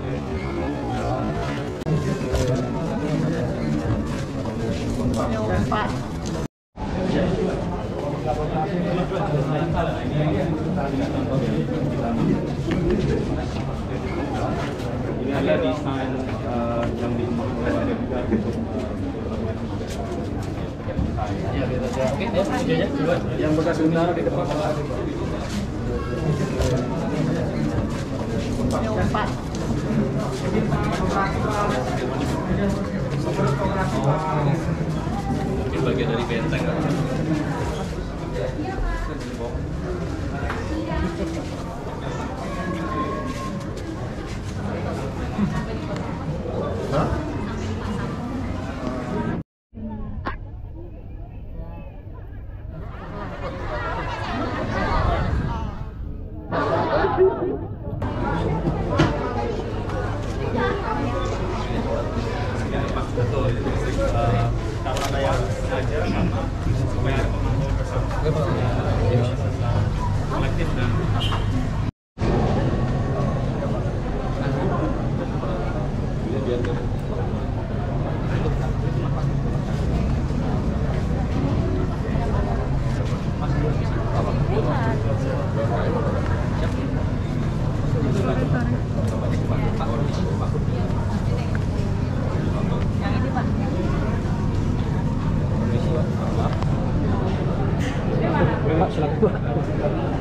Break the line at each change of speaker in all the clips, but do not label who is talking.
Ini ada desain uh, yang diimpor ada juga gitu. untuk
yang bekas di depan
便座。Pak.
Silakan.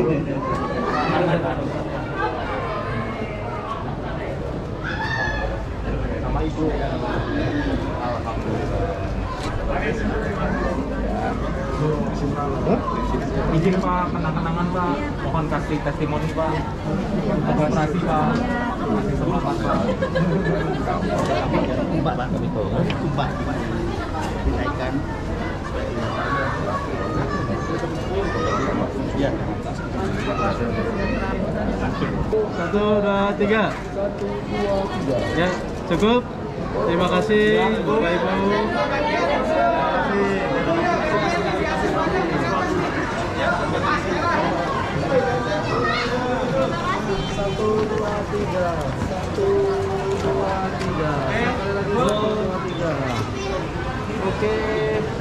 Izin Pak, kenang-kenangan Pak. Mohon kasih testimoni Pak. Operasi Pak. Selamat Pak.
Umpat Pak, umpat. Dinaikkan. Ya.
Satu, dua, tiga. Satu, dua, tiga. Ya, cukup. Terima kasih, Bapak Ibu. Satu, dua, tiga. Satu, dua, tiga. Satu, dua, tiga. Oke.